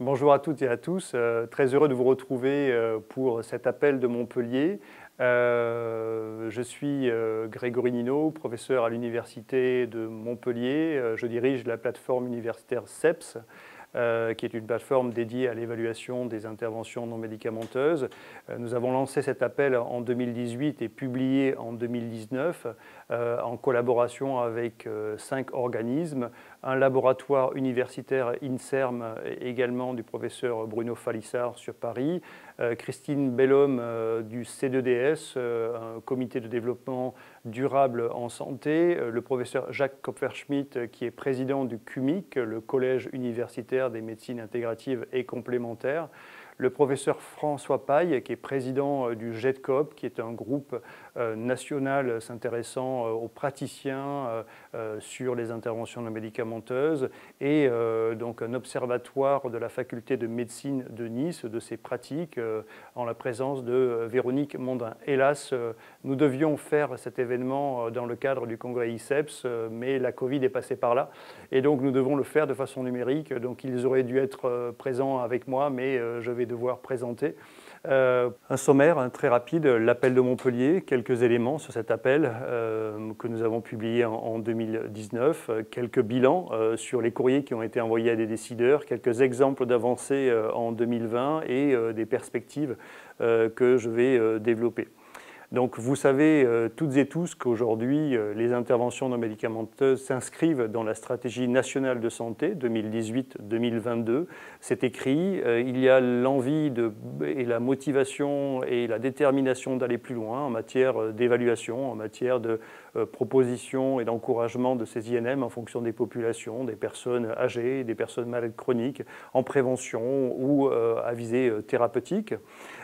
Bonjour à toutes et à tous, euh, très heureux de vous retrouver euh, pour cet appel de Montpellier. Euh, je suis Grégory Nino, professeur à l'Université de Montpellier. je dirige la plateforme universitaire CEPS, qui est une plateforme dédiée à l'évaluation des interventions non médicamenteuses. nous avons lancé cet appel en 2018 et publié en 2019 en collaboration avec cinq organismes un laboratoire universitaire INSERM également du professeur Bruno Falissard sur Paris, euh, Christine Bellhomme euh, du C2DS, euh, un comité de développement durable en santé, le professeur Jacques Kopferschmidt qui est président du CUMIC, le collège universitaire des médecines intégratives et complémentaires, le professeur François Paille, qui est président euh, du GETCOP, qui est un groupe euh, national s'intéressant euh, aux praticiens sur les interventions non médicamenteuses, et donc un observatoire de la faculté de médecine de Nice de ces pratiques en la présence de Véronique Mondin. Hélas, nous devions faire cet événement dans le cadre du congrès ICEPS, mais la Covid est passée par là, et donc nous devons le faire de façon numérique. Donc ils auraient dû être présents avec moi, mais je vais devoir présenter. Euh, un sommaire très rapide, l'appel de Montpellier, éléments sur cet appel euh, que nous avons publié en, 2019, quelques bilans euh, sur les courriers qui ont été envoyés à des décideurs, quelques exemples d'avancées en 2020 et des perspectives que je vais développer. Donc vous savez euh, toutes et tous qu'aujourd'hui, euh, les interventions non médicamenteuses s'inscrivent dans la stratégie nationale de santé 2018-2022. C'est écrit, euh, il y a l'envie et la motivation et la détermination d'aller plus loin en matière d'évaluation, en matière de proposition et d'encouragement de ces INM en fonction des populations, des personnes âgées, des personnes malades chroniques, en prévention ou à visée thérapeutique.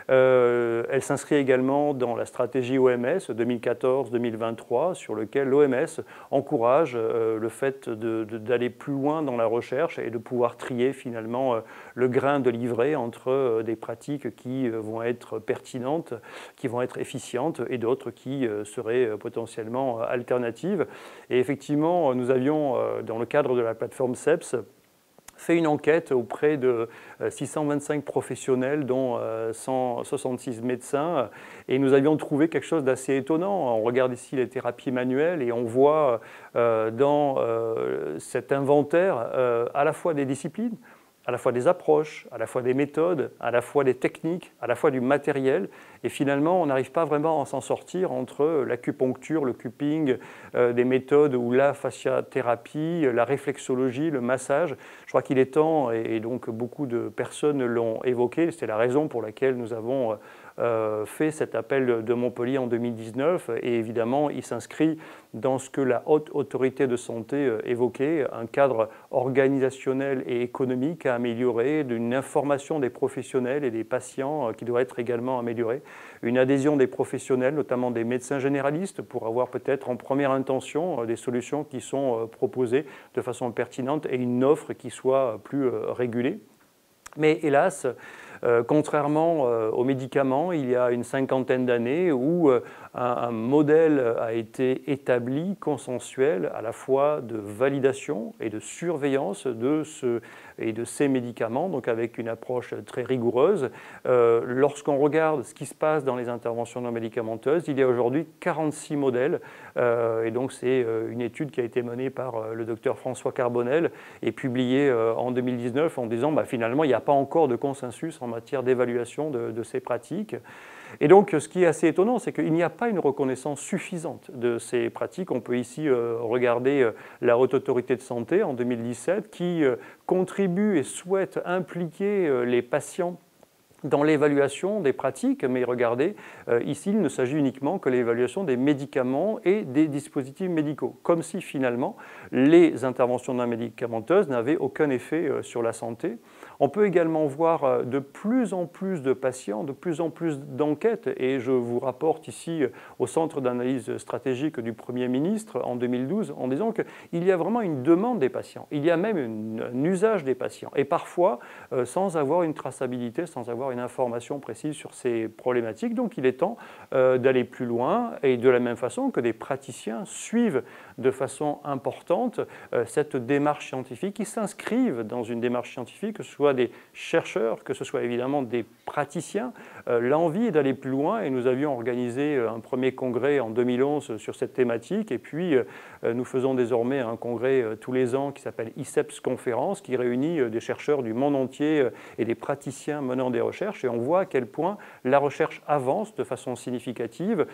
elle s'inscrit également dans la stratégie OMS 2014-2023 sur lequel l'OMS encourage euh, le fait d'aller plus loin dans la recherche et de pouvoir trier finalement euh, le grain de livret entre euh, des pratiques qui vont être pertinentes, qui vont être efficientes et d'autres qui seraient potentiellement alternatives. Et effectivement, nous avions, dans le cadre de la plateforme CEPS, fait une enquête auprès de 625 euh, professionnels, dont 166 euh, médecins, et nous avions trouvé quelque chose d'assez étonnant. On regarde ici les thérapies manuelles et on voit euh, dans cet inventaire à la fois des disciplines, à la fois des approches, à la fois des méthodes, à la fois des techniques, à la fois du matériel. Et finalement, on n'arrive pas vraiment à s'en sortir entre l'acupuncture, le cupping, euh, des méthodes ou la fasciathérapie, la réflexologie, le massage. Je crois qu'il est temps, et, donc beaucoup de personnes l'ont évoqué, c'est la raison pour laquelle nous avons... Euh, fait cet appel de Montpellier en 2019 et évidemment il s'inscrit dans ce que la haute autorité de santé euh, évoquait, un cadre organisationnel et économique à améliorer, d'une information des professionnels et des patients euh, qui doit être également améliorée, une adhésion des professionnels, notamment des médecins généralistes, pour avoir peut-être en première intention des solutions qui sont proposées de façon pertinente et une offre qui soit plus régulée. Mais hélas, euh, contrairement euh, aux médicaments, il y a une cinquantaine d'années où euh, un, modèle a été établi, consensuel, à la fois de validation et de surveillance de ce, et de ces médicaments, donc avec une approche très rigoureuse. Lorsqu'on regarde ce qui se passe dans les interventions non médicamenteuses, il y a aujourd'hui 46 modèles, et donc c'est une étude qui a été menée par le docteur François Carbonel et publiée en 2019 en disant bah, finalement il n'y a pas encore de consensus en matière d'évaluation de, ces pratiques. Et donc, ce qui est assez étonnant, c'est qu'il n'y a pas une reconnaissance suffisante de ces pratiques. On peut ici euh, regarder euh, la Haute Autorité de Santé en 2017 qui euh, contribue et souhaite impliquer les patients dans l'évaluation des pratiques, mais regardez, ici il ne s'agit uniquement que l'évaluation des médicaments et des dispositifs médicaux, comme si finalement les interventions non médicamenteuses n'avaient aucun effet sur la santé. On peut également voir euh, de plus en plus de patients, de plus en plus d'enquêtes, et je vous rapporte ici euh, au Centre d'analyse stratégique du Premier ministre en 2012 en disant qu'il y a vraiment une demande des patients, il y a même un usage des patients, et parfois euh, sans avoir une traçabilité, sans avoir une information précise sur ces problématiques. Donc il est temps d'aller plus loin, et de la même façon que des praticiens suivent de façon importante cette démarche scientifique, qui s'inscrivent dans une démarche scientifique, que ce soit des chercheurs, que ce soit évidemment des praticiens, l'envie d'aller plus loin. Et nous avions organisé un premier congrès en 2011 sur cette thématique. Et puis, nous faisons désormais un congrès tous les ans qui s'appelle ICEPS Conférence, qui réunit des chercheurs du monde entier et des praticiens menant des recherches. Et on voit à quel point la recherche avance de façon significative.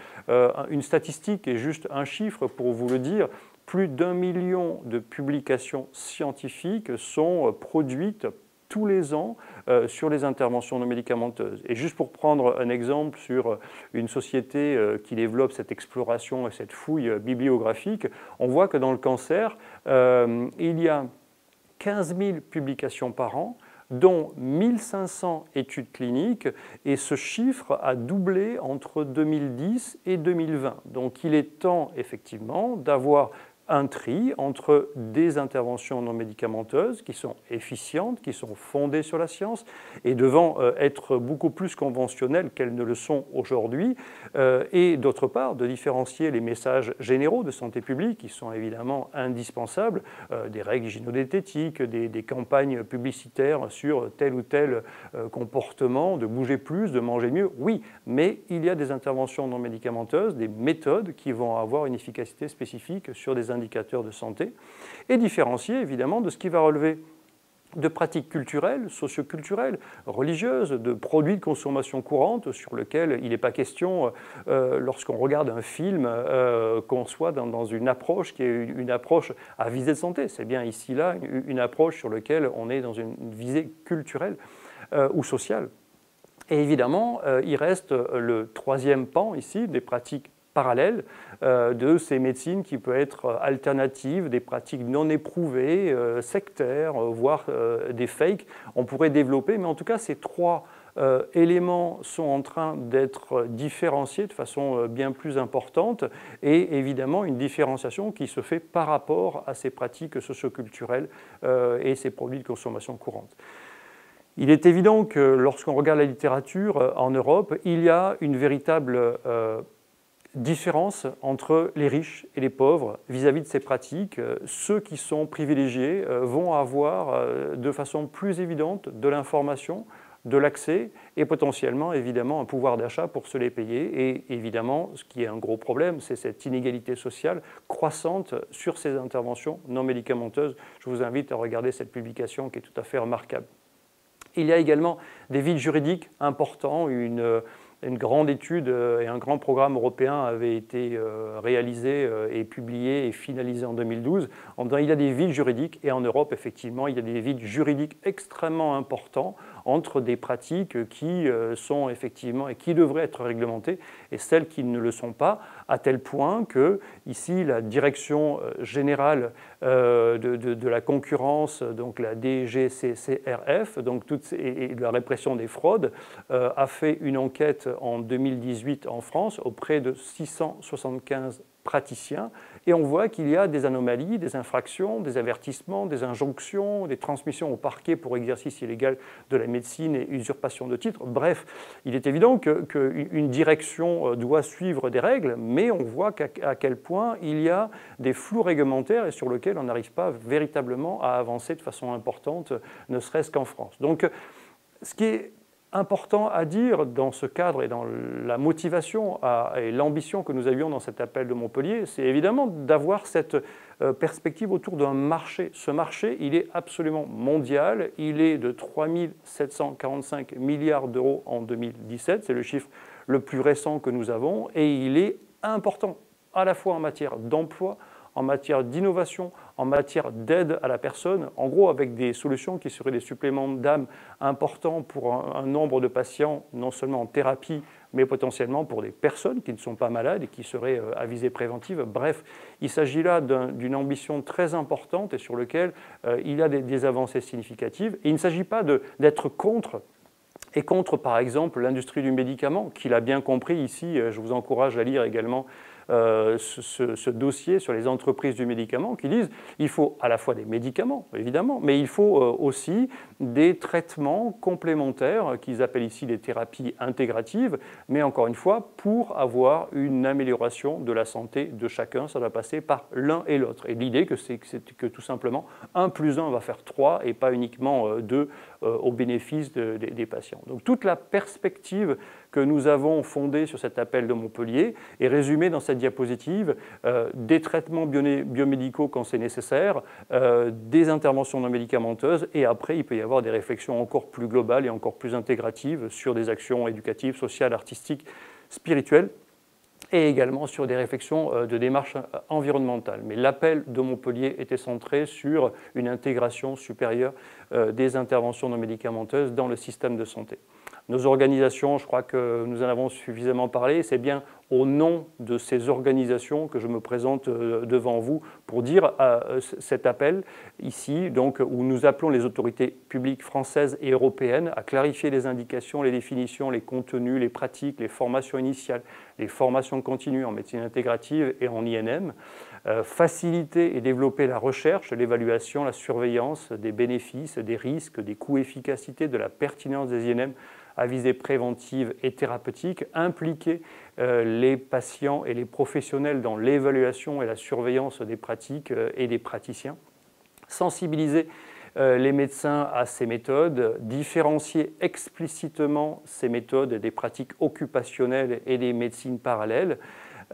une statistique est juste un chiffre pour vous le dire plus d'un million de publications scientifiques sont euh, produites tous les ans euh, sur les interventions non médicamenteuses. Et juste pour prendre un exemple sur euh, une société qui développe cette exploration et cette fouille bibliographique, on voit que dans le cancer, il y a 15 000 publications par an, dont 1500 études cliniques, et ce chiffre a doublé entre 2010 et 2020. Donc il est temps effectivement d'avoir un tri entre des interventions non médicamenteuses qui sont efficientes, qui sont fondées sur la science et devant euh, être beaucoup plus conventionnelles qu'elles ne le sont aujourd'hui, euh, et d'autre part de différencier les messages généraux de santé publique qui sont évidemment indispensables, euh, des règles hygiénodététiques, des, campagnes publicitaires sur tel ou tel comportement, de bouger plus, de manger mieux, oui, mais il y a des interventions non médicamenteuses, des méthodes qui vont avoir une efficacité spécifique sur des indicateurs de santé, et différencier évidemment de ce qui va relever de pratiques culturelles, socioculturelles, religieuses, de produits de consommation courante sur lesquels il n'est pas question, euh, lorsqu'on regarde un film, euh, qu'on soit dans, une approche qui est une approche à visée de santé. C'est bien ici, là, une, approche sur laquelle on est dans une, visée culturelle euh, ou sociale. Et évidemment, il reste le troisième pan ici des pratiques parallèle euh, de ces médecines qui peuvent être alternatives, des pratiques non éprouvées, euh, sectaires, euh, voire des fakes. On pourrait développer, mais en tout cas, ces trois éléments sont en train d'être différenciés de façon bien plus importante et évidemment une différenciation qui se fait par rapport à ces pratiques socioculturelles et ces produits de consommation courante. Il est évident que lorsqu'on regarde la littérature en Europe, il y a une véritable différence entre les riches et les pauvres vis-à-vis de ces pratiques. Euh, ceux qui sont privilégiés euh, vont avoir euh, de façon plus évidente de l'information, de l'accès et potentiellement évidemment un pouvoir d'achat pour se les payer. Et évidemment, ce qui est un gros problème, c'est cette inégalité sociale croissante sur ces interventions non médicamenteuses. Je vous invite à regarder cette publication qui est tout à fait remarquable. Il y a également des vides juridiques importants, une une grande étude euh, et un grand programme européen avait été euh, réalisé euh, et publié et finalisé en 2012 en disant il y a des vides juridiques et en Europe effectivement il y a des vides juridiques extrêmement importants entre des pratiques qui sont effectivement et qui devraient être réglementées et celles qui ne le sont pas à tel point que ici la direction générale de, la concurrence donc la DGCCRF donc et, la répression des fraudes a fait une enquête en 2018 en France auprès de 675 praticiens et on voit qu'il y a des anomalies, des infractions, des avertissements, des injonctions, des transmissions au parquet pour exercice illégal de la médecine et usurpation de titres. Bref, il est évident qu'une direction euh, doit suivre des règles, mais on voit à quel point il y a des flous réglementaires et sur lesquels on n'arrive pas véritablement à avancer de façon importante, ne serait-ce qu'en France. Donc, ce qui est important à dire dans ce cadre et dans la motivation et l'ambition que nous avions dans cet appel de Montpellier, c'est évidemment d'avoir cette euh, perspective autour d'un marché. Ce marché, il est absolument mondial, il est de 3 745 milliards d'euros en 2017, c'est le chiffre le plus récent que nous avons, et il est important à la fois en matière d'emploi, en matière d'innovation, en matière d'aide à la personne, en gros avec des solutions qui seraient des suppléments d'âme importants pour un, nombre de patients, non seulement en thérapie, mais potentiellement pour des personnes qui ne sont pas malades et qui seraient euh, à visée préventive. Bref, il s'agit là d'une ambition très importante et sur laquelle euh, il y a des, avancées significatives. Et il ne s'agit pas d'être contre et contre, par exemple, l'industrie du médicament, qu'il a bien compris ici. Euh, je vous encourage à lire également euh, ce, dossier sur les entreprises du médicament qui disent il faut à la fois des médicaments, évidemment, mais il faut euh, aussi des traitements complémentaires qu'ils appellent ici des thérapies intégratives, mais encore une fois, pour avoir une amélioration de la santé de chacun, ça doit passer par l'un et l'autre. Et l'idée, que c'est que tout simplement 1 plus 1 va faire 3 et pas uniquement 2 au bénéfice des patients. Donc toute la perspective que nous avons fondée sur cet appel de Montpellier est résumée dans cette diapositive. Euh, des traitements biomédicaux quand c'est nécessaire, euh, des interventions non médicamenteuses, et après, il peut y avoir des réflexions encore plus globales et encore plus intégratives sur des actions éducatives, sociales, artistiques, spirituelles et également sur des réflexions euh, de démarche environnementale. Mais l'appel de Montpellier était centré sur une intégration supérieure des interventions non médicamenteuses dans le système de santé. Nos organisations, je crois que nous en avons suffisamment parlé, c'est bien au nom de ces organisations que je me présente euh, devant vous pour dire euh, cet appel ici, donc, où nous appelons les autorités publiques françaises et européennes à clarifier les indications, les définitions, les contenus, les pratiques, les formations initiales, les formations continues en médecine intégrative et en INM, euh, faciliter et développer la recherche, l'évaluation, la surveillance des bénéfices, des risques, des coûts efficacité, de la pertinence des INM à visée préventive et thérapeutique, impliquer euh, les patients et les professionnels dans l'évaluation et la surveillance des pratiques euh, et des praticiens, sensibiliser euh, les médecins à ces méthodes, différencier explicitement ces méthodes des pratiques occupationnelles et des médecines parallèles,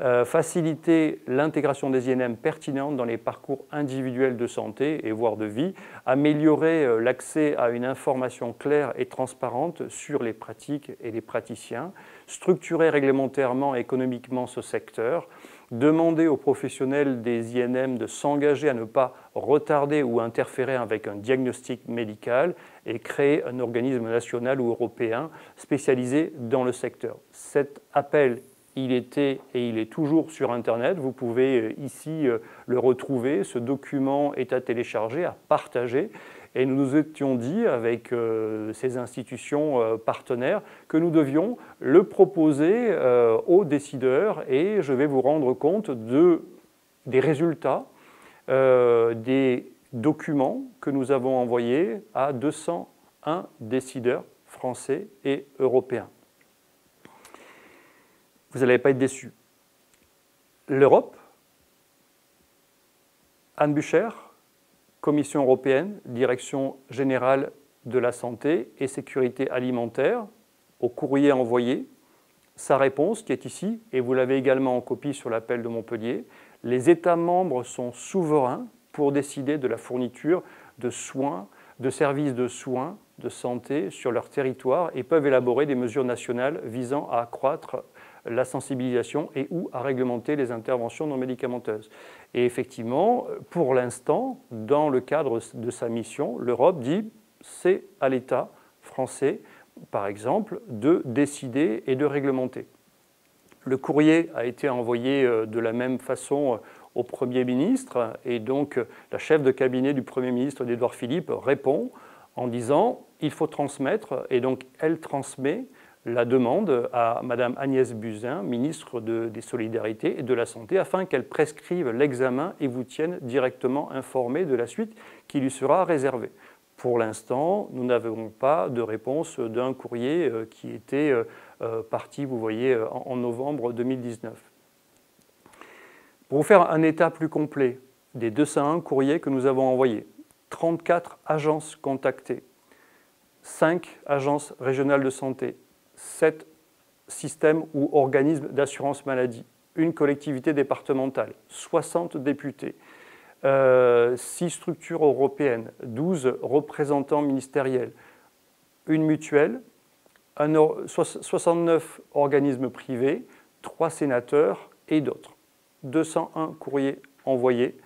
euh, faciliter l'intégration des INM pertinentes dans les parcours individuels de santé et voire de vie, améliorer euh, l'accès à une information claire et transparente sur les pratiques et les praticiens, structurer réglementairement et économiquement ce secteur, demander aux professionnels des INM de s'engager à ne pas retarder ou interférer avec un diagnostic médical et créer un organisme national ou européen spécialisé dans le secteur. Cet appel il était et il est toujours sur Internet. Vous pouvez euh, ici euh, le retrouver. Ce document est à télécharger, à partager. Et nous nous étions dit avec euh, ces institutions partenaires que nous devions le proposer aux décideurs et je vais vous rendre compte de, des résultats des documents que nous avons envoyés à 201 décideurs français et européens vous n'allez pas être déçus. L'Europe, Anne Bucher, Commission européenne, Direction générale de la santé et sécurité alimentaire, au courrier envoyé, sa réponse qui est ici, et vous l'avez également en copie sur l'appel de Montpellier, les États membres sont souverains pour décider de la fourniture de soins, de services de soins de santé sur leur territoire et peuvent élaborer des mesures nationales visant à accroître la sensibilisation et ou à réglementer les interventions non médicamenteuses. Et effectivement, pour l'instant, dans le cadre de sa mission, l'Europe dit c'est à l'État français, par exemple, de décider et de réglementer. Le courrier a été envoyé euh, de la même façon euh, au Premier ministre et donc la chef de cabinet du Premier ministre d'Édouard Philippe répond en disant il faut transmettre et donc elle transmet la demande à Mme Agnès Buzyn, ministre des Solidarités et de la Santé, afin qu'elle prescrive l'examen et vous tienne directement informé de la suite qui lui sera réservée. Pour l'instant, nous n'avons pas de réponse d'un courrier euh, qui était euh, euh, parti, vous voyez, en novembre 2019. Pour vous faire un état plus complet des 201 courriers que nous avons envoyés, 34 agences contactées, 5 agences régionales de santé, sept systèmes ou organismes d'assurance maladie, une collectivité départementale, 60 députés, euh, 6 structures européennes, 12 représentants ministériels, une mutuelle, 69 organismes privés, 3 sénateurs et d'autres. 201 courriers envoyés.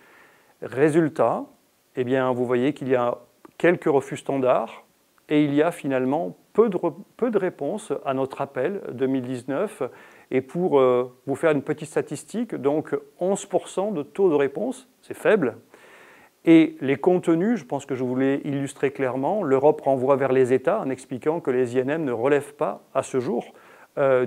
Résultat, eh bien, vous voyez qu'il y a quelques refus standards et il y a finalement peu de, réponses à notre appel 2019. Et pour euh, vous faire une petite statistique, donc 11% de taux de réponse, c'est faible. Et les contenus, je pense que je voulais illustrer clairement, l'Europe renvoie vers les États en expliquant que les INM ne relèvent pas à ce jour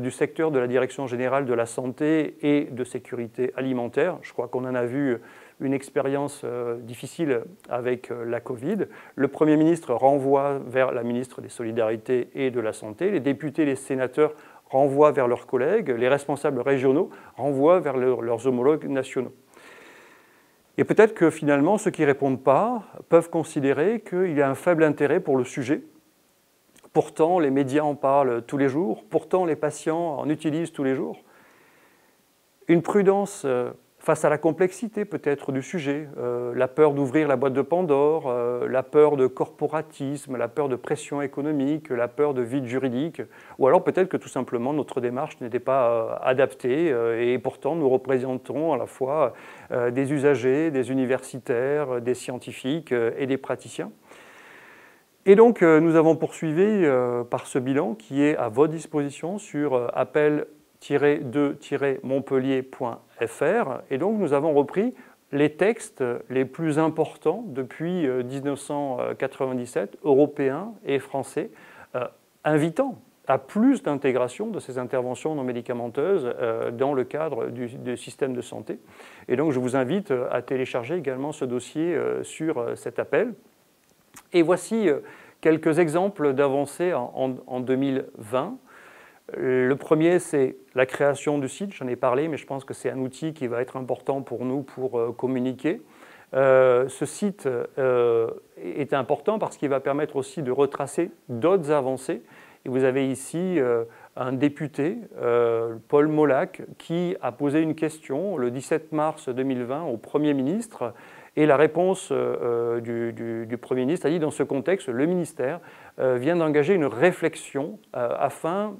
du secteur de la Direction générale de la santé et de sécurité alimentaire. Je crois qu'on en a vu une expérience difficile avec la Covid. Le Premier ministre renvoie vers la ministre des Solidarités et de la Santé. Les députés, les sénateurs renvoient vers leurs collègues. Les responsables régionaux renvoient vers leurs homologues nationaux. Et peut-être que finalement, ceux qui ne répondent pas peuvent considérer qu'il y a un faible intérêt pour le sujet. Pourtant, les médias en parlent tous les jours, pourtant les patients en utilisent tous les jours. Une prudence euh, face à la complexité peut-être du sujet, euh, la peur d'ouvrir la boîte de Pandore, euh, la peur de corporatisme, la peur de pression économique, la peur de vide juridique, ou alors peut-être que tout simplement notre démarche n'était pas euh, adaptée et pourtant nous représentons à la fois des usagers, des universitaires, des scientifiques et des praticiens. Et donc nous avons poursuivi par ce bilan qui est à votre disposition sur appel 2-montpellier.fr. Et donc nous avons repris les textes les plus importants depuis 1997, euh, européens et français, euh, invitant à plus d'intégration de ces interventions non médicamenteuses euh, dans le cadre du, système de santé. Et donc je vous invite à télécharger également ce dossier sur cet appel. Et voici quelques exemples d'avancées en 2020. Le premier, c'est la création du site, j'en ai parlé, mais je pense que c'est un outil qui va être important pour nous pour euh, communiquer. Euh, ce site euh, est important parce qu'il va permettre aussi de retracer d'autres avancées. Et vous avez ici un député, Paul Molac, qui a posé une question le 17 mars 2020 au Premier ministre. Et la réponse du, du, Premier ministre a dit, dans ce contexte, le ministère vient d'engager une réflexion afin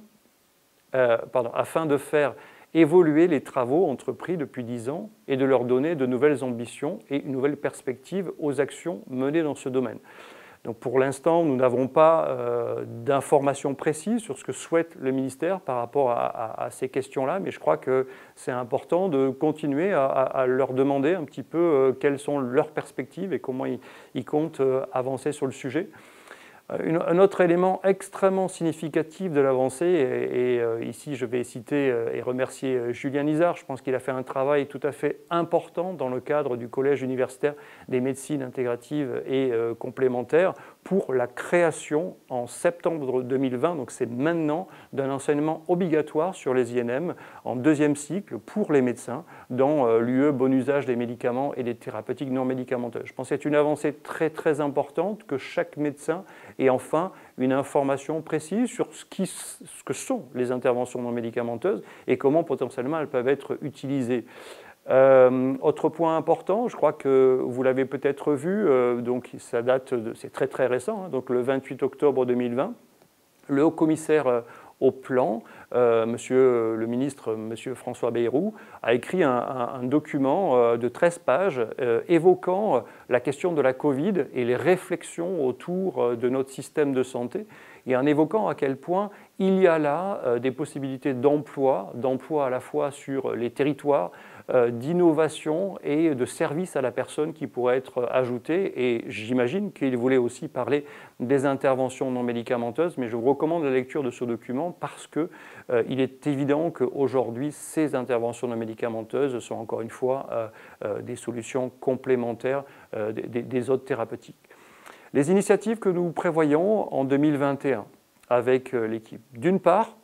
euh, afin de faire évoluer les travaux entrepris depuis dix ans et de leur donner de nouvelles ambitions et une nouvelle perspective aux actions menées dans ce domaine. Donc pour l'instant, nous n'avons pas euh, d'informations précises sur ce que souhaite le ministère par rapport à, ces questions-là, mais je crois que c'est important de continuer à, leur demander un petit peu euh, quelles sont leurs perspectives et comment ils comptent avancer sur le sujet. Euh, un autre élément extrêmement significatif de l'avancée, et, euh, ici je vais citer euh, et remercier Julien Nizar, je pense qu'il a fait un travail tout à fait important dans le cadre du Collège universitaire des médecines intégratives et complémentaires pour la création en septembre 2020, donc c'est maintenant, d'un enseignement obligatoire sur les INM en deuxième cycle pour les médecins dans l'UE bon usage des médicaments et des thérapeutiques non médicamenteuses. Je pense que c'est une avancée très très importante que chaque médecin et enfin, une information précise sur ce, que sont les interventions non médicamenteuses et comment potentiellement elles peuvent être utilisées. Euh, autre point important, je crois que vous l'avez peut-être vu, euh, donc ça date, c'est très très récent, hein, donc le 28 octobre 2020, le haut commissaire euh, au plan, monsieur le ministre monsieur François Bayrou a écrit un, document de 13 pages évoquant la question de la Covid et les réflexions autour de notre système de santé et en évoquant à quel point il y a là des possibilités d'emploi, d'emploi à la fois sur les territoires, euh, d'innovation et de service à la personne qui pourrait être ajouté. Et j'imagine qu'il voulait aussi parler des interventions non médicamenteuses, mais je vous recommande la lecture de ce document parce qu'il euh, est évident qu'aujourd'hui, ces interventions non médicamenteuses sont encore une fois euh, des solutions complémentaires des autres thérapeutiques. Les initiatives que nous prévoyons en 2021 avec l'équipe, d'une part,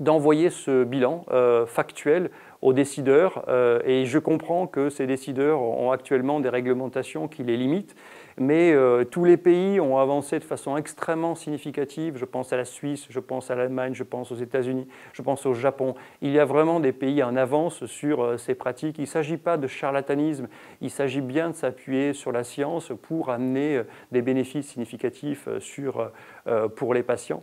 d'envoyer ce bilan factuel aux décideurs. Euh, et je comprends que ces décideurs ont actuellement des réglementations qui les limitent, mais euh, tous les pays ont avancé de façon extrêmement significative. Je pense à la Suisse, je pense à l'Allemagne, je pense aux États-Unis, je pense au Japon. Il y a vraiment des pays en avance sur euh, ces pratiques. Il ne s'agit pas de charlatanisme, il s'agit bien de s'appuyer sur la science pour amener des bénéfices significatifs pour les patients.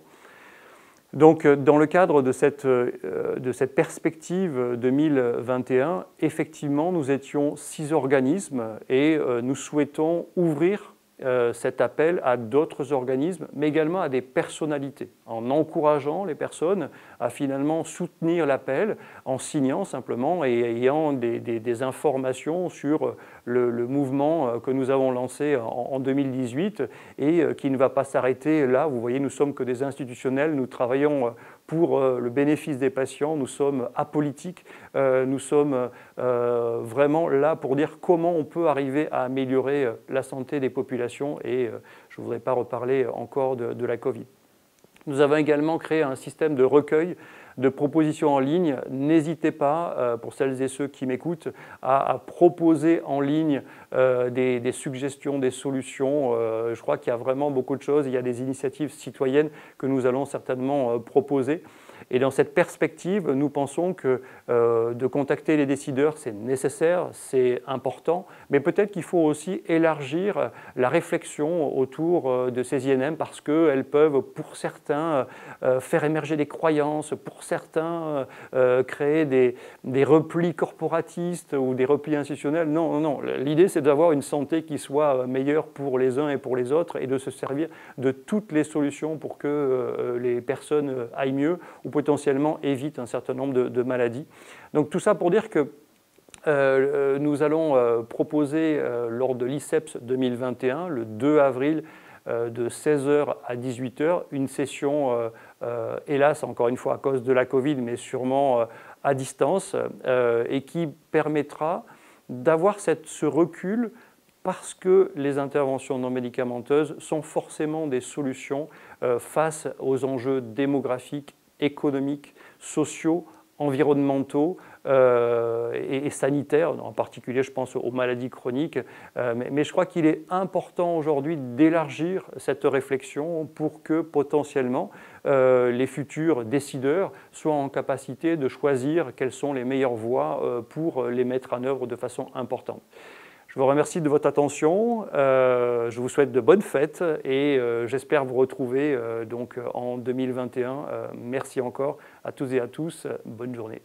Donc, euh, dans le cadre de cette, euh, de perspective 2021, effectivement, nous étions six organismes et euh, nous souhaitons ouvrir euh, cet appel à d'autres organismes, mais également à des personnalités, en encourageant les personnes à finalement soutenir l'appel, en signant simplement et ayant des, informations sur le, mouvement euh, que nous avons lancé en, 2018 et euh, qui ne va pas s'arrêter là. Vous voyez, nous sommes que des institutionnels, nous travaillons pour le bénéfice des patients. Nous sommes apolitiques, nous sommes vraiment là pour dire comment on peut arriver à améliorer la santé des populations et je ne voudrais pas reparler encore de, de la Covid. Nous avons également créé un système de recueil de propositions en ligne. N'hésitez pas, euh, pour celles et ceux qui m'écoutent, à, proposer en ligne euh, des, suggestions, des solutions. Euh, je crois qu'il y a vraiment beaucoup de choses. Il y a des initiatives citoyennes que nous allons certainement proposer. Et dans cette perspective, nous pensons que euh, de contacter les décideurs, c'est nécessaire, c'est important, mais peut-être qu'il faut aussi élargir la réflexion autour euh, de ces INM parce qu'elles peuvent, pour certains, euh, faire émerger des croyances, pour certains, créer des, replis corporatistes ou des replis institutionnels. Non, non, non. L'idée, c'est d'avoir une santé qui soit meilleure pour les uns et pour les autres et de se servir de toutes les solutions pour que les personnes aillent mieux potentiellement évite un certain nombre de, maladies. Donc tout ça pour dire que euh, nous allons euh, proposer euh, lors de l'ICEPS 2021, le 2 avril, de 16h à 18h, une session, hélas encore une fois à cause de la Covid, mais sûrement à distance, et qui permettra d'avoir ce recul parce que les interventions non médicamenteuses sont forcément des solutions face aux enjeux démographiques économiques, sociaux, environnementaux euh, et, sanitaires, en particulier je pense aux maladies chroniques. Euh, mais, je crois qu'il est important aujourd'hui d'élargir cette réflexion pour que potentiellement euh, les futurs décideurs soient en capacité de choisir quelles sont les meilleures voies pour les mettre en œuvre de façon importante. Je vous remercie de votre attention. Euh, je vous souhaite de bonnes fêtes et euh, j'espère vous retrouver euh, donc en 2021. merci encore à tous et à tous. Bonne journée.